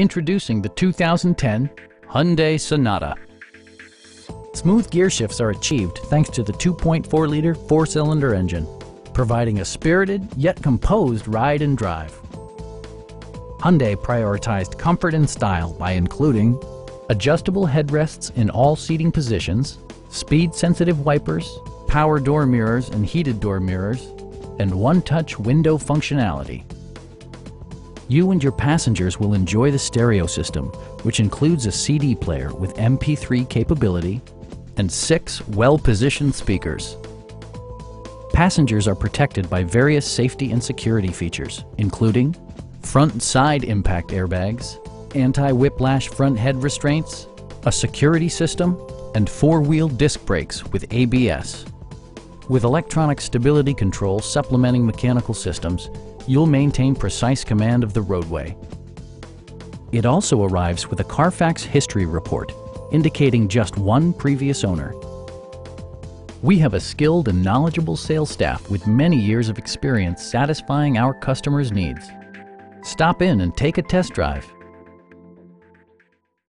Introducing the 2010 Hyundai Sonata. Smooth gear shifts are achieved thanks to the 2.4-liter four-cylinder engine, providing a spirited yet composed ride and drive. Hyundai prioritized comfort and style by including adjustable headrests in all seating positions, speed-sensitive wipers, power door mirrors and heated door mirrors, and one-touch window functionality. You and your passengers will enjoy the stereo system, which includes a CD player with MP3 capability and six well-positioned speakers. Passengers are protected by various safety and security features, including front and side impact airbags, anti-whiplash front head restraints, a security system, and four-wheel disc brakes with ABS. With electronic stability control supplementing mechanical systems, you'll maintain precise command of the roadway. It also arrives with a Carfax history report, indicating just one previous owner. We have a skilled and knowledgeable sales staff with many years of experience satisfying our customers' needs. Stop in and take a test drive.